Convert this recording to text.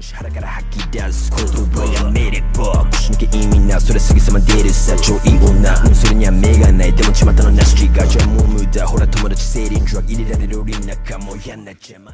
腹から吐き出す言葉やめれば腰抜け意味なそれすぐさま出るさ。超いい女それには目がない。でも巷のなしがじゃもう無駄。ほら友達セ理ドラッグ入れられるリン中も嫌な邪魔